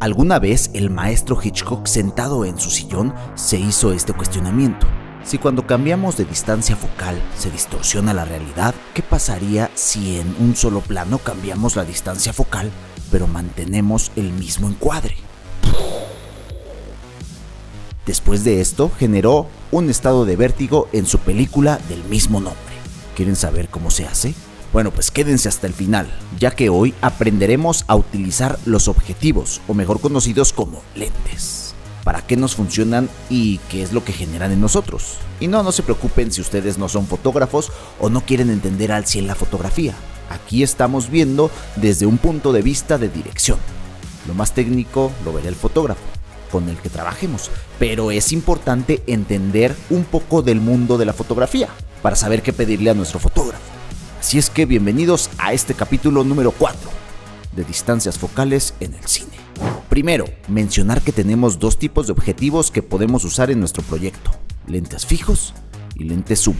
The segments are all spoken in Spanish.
Alguna vez el maestro Hitchcock sentado en su sillón se hizo este cuestionamiento. Si cuando cambiamos de distancia focal se distorsiona la realidad, ¿qué pasaría si en un solo plano cambiamos la distancia focal pero mantenemos el mismo encuadre? Después de esto, generó un estado de vértigo en su película del mismo nombre. ¿Quieren saber cómo se hace? Bueno, pues quédense hasta el final, ya que hoy aprenderemos a utilizar los objetivos, o mejor conocidos como lentes. Para qué nos funcionan y qué es lo que generan en nosotros. Y no, no se preocupen si ustedes no son fotógrafos o no quieren entender al 100 la fotografía. Aquí estamos viendo desde un punto de vista de dirección. Lo más técnico lo verá el fotógrafo con el que trabajemos, pero es importante entender un poco del mundo de la fotografía para saber qué pedirle a nuestro fotógrafo. Así es que bienvenidos a este capítulo número 4 de distancias focales en el cine. Primero, mencionar que tenemos dos tipos de objetivos que podemos usar en nuestro proyecto, lentes fijos y lentes zoom.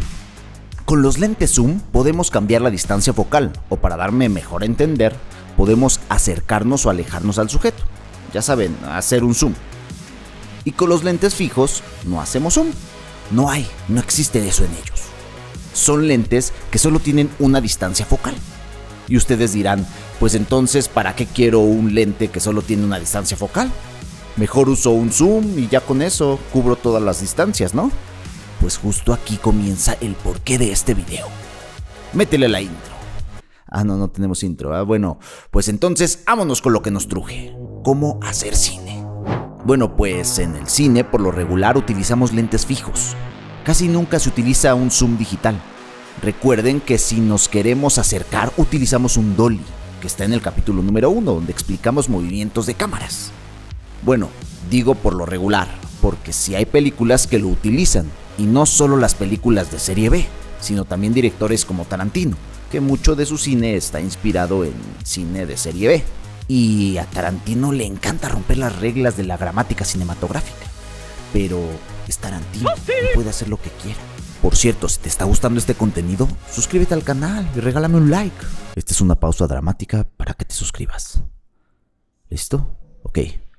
Con los lentes zoom podemos cambiar la distancia focal o para darme mejor a entender, podemos acercarnos o alejarnos al sujeto. Ya saben, hacer un zoom. Y con los lentes fijos no hacemos zoom. No hay, no existe eso en ellos son lentes que solo tienen una distancia focal. Y ustedes dirán, pues entonces, ¿para qué quiero un lente que solo tiene una distancia focal? Mejor uso un zoom y ya con eso cubro todas las distancias, ¿no? Pues justo aquí comienza el porqué de este video. Métele la intro. Ah, no, no tenemos intro. Ah, bueno, pues entonces vámonos con lo que nos truje. ¿Cómo hacer cine? Bueno, pues en el cine por lo regular utilizamos lentes fijos, casi nunca se utiliza un zoom digital. Recuerden que si nos queremos acercar utilizamos un dolly, que está en el capítulo número 1, donde explicamos movimientos de cámaras. Bueno, digo por lo regular, porque si hay películas que lo utilizan, y no solo las películas de serie B, sino también directores como Tarantino, que mucho de su cine está inspirado en cine de serie B. Y a Tarantino le encanta romper las reglas de la gramática cinematográfica. Pero es Tarantino, puede hacer lo que quiera. Por cierto, si te está gustando este contenido, suscríbete al canal y regálame un like. Esta es una pausa dramática para que te suscribas. ¿Listo? Ok,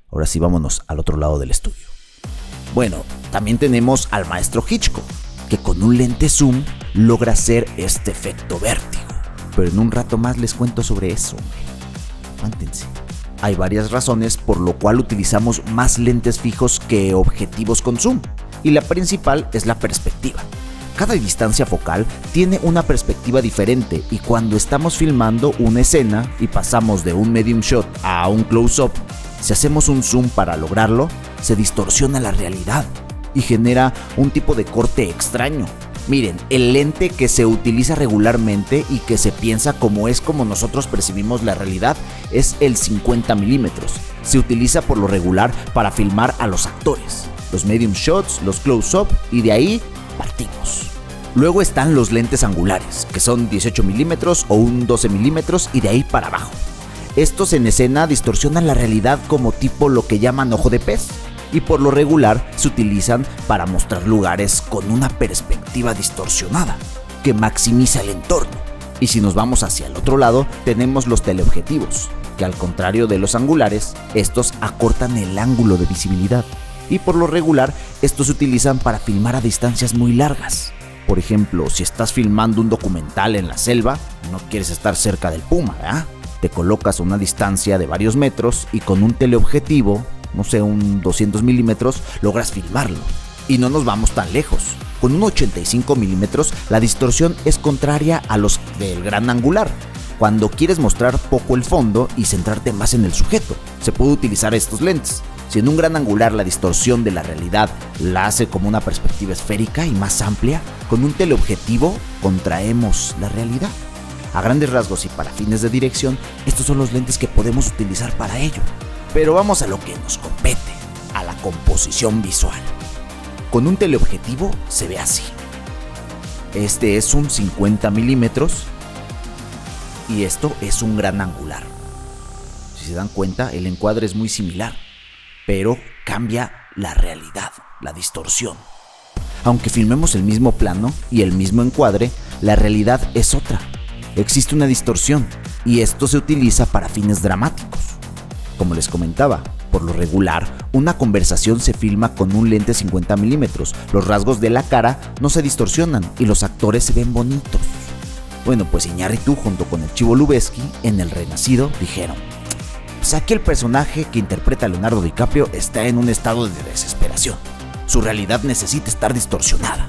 ahora sí vámonos al otro lado del estudio. Bueno, también tenemos al maestro Hitchcock, que con un lente zoom logra hacer este efecto vértigo. Pero en un rato más les cuento sobre eso. Mántense. Hay varias razones por lo cual utilizamos más lentes fijos que objetivos con zoom, y la principal es la perspectiva. Cada distancia focal tiene una perspectiva diferente y cuando estamos filmando una escena y pasamos de un medium shot a un close-up, si hacemos un zoom para lograrlo, se distorsiona la realidad y genera un tipo de corte extraño, Miren, el lente que se utiliza regularmente y que se piensa como es como nosotros percibimos la realidad es el 50 milímetros. Se utiliza por lo regular para filmar a los actores, los medium shots, los close-up y de ahí partimos. Luego están los lentes angulares, que son 18 milímetros o un 12 milímetros y de ahí para abajo. Estos en escena distorsionan la realidad como tipo lo que llaman ojo de pez, y por lo regular se utilizan para mostrar lugares con una perspectiva distorsionada, que maximiza el entorno. Y si nos vamos hacia el otro lado, tenemos los teleobjetivos, que al contrario de los angulares, estos acortan el ángulo de visibilidad. Y por lo regular, estos se utilizan para filmar a distancias muy largas. Por ejemplo, si estás filmando un documental en la selva, no quieres estar cerca del puma, ¿verdad? Te colocas a una distancia de varios metros y con un teleobjetivo no sé, un 200 milímetros, logras filmarlo. Y no nos vamos tan lejos. Con un 85 milímetros, la distorsión es contraria a los del gran angular. Cuando quieres mostrar poco el fondo y centrarte más en el sujeto, se puede utilizar estos lentes. Si en un gran angular la distorsión de la realidad la hace como una perspectiva esférica y más amplia, con un teleobjetivo contraemos la realidad. A grandes rasgos y para fines de dirección, estos son los lentes que podemos utilizar para ello. Pero vamos a lo que nos compete, a la composición visual. Con un teleobjetivo se ve así. Este es un 50 milímetros y esto es un gran angular. Si se dan cuenta, el encuadre es muy similar, pero cambia la realidad, la distorsión. Aunque filmemos el mismo plano y el mismo encuadre, la realidad es otra. Existe una distorsión y esto se utiliza para fines dramáticos. Como les comentaba, Por lo regular, una conversación se filma con un lente 50 milímetros, los rasgos de la cara no se distorsionan y los actores se ven bonitos. Bueno, pues Iñárritu junto con el Chivo Lubeski en El Renacido dijeron, pues aquí el personaje que interpreta a Leonardo DiCaprio está en un estado de desesperación. Su realidad necesita estar distorsionada.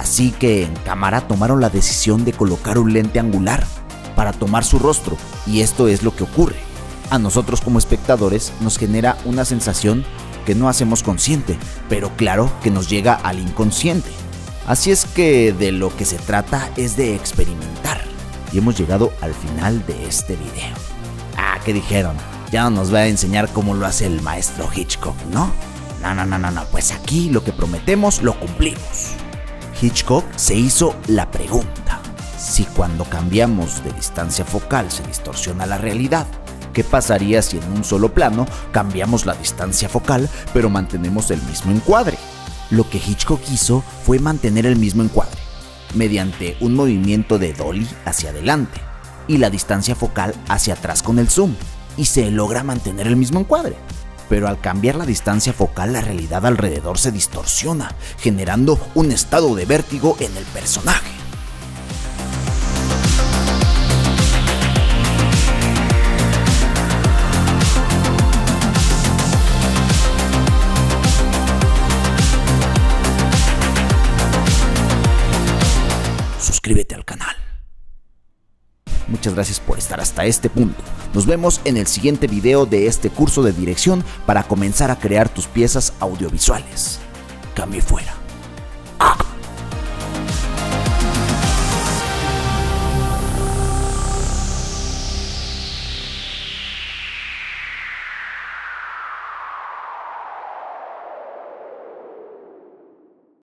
Así que en cámara tomaron la decisión de colocar un lente angular para tomar su rostro y esto es lo que ocurre. A nosotros como espectadores nos genera una sensación que no hacemos consciente, pero claro que nos llega al inconsciente. Así es que de lo que se trata es de experimentar. Y hemos llegado al final de este video. Ah, ¿qué dijeron? Ya no nos va a enseñar cómo lo hace el maestro Hitchcock, ¿no? No, no, no, no, no. Pues aquí lo que prometemos lo cumplimos. Hitchcock se hizo la pregunta. Si cuando cambiamos de distancia focal se distorsiona la realidad, ¿qué pasaría si en un solo plano cambiamos la distancia focal pero mantenemos el mismo encuadre? Lo que Hitchcock hizo fue mantener el mismo encuadre, mediante un movimiento de dolly hacia adelante y la distancia focal hacia atrás con el zoom, y se logra mantener el mismo encuadre. Pero al cambiar la distancia focal la realidad alrededor se distorsiona, generando un estado de vértigo en el personaje. Muchas gracias por estar hasta este punto. Nos vemos en el siguiente video de este curso de dirección para comenzar a crear tus piezas audiovisuales. Cambio fuera.